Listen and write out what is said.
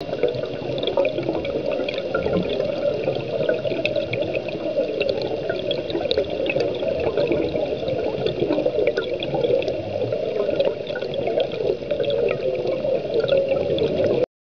you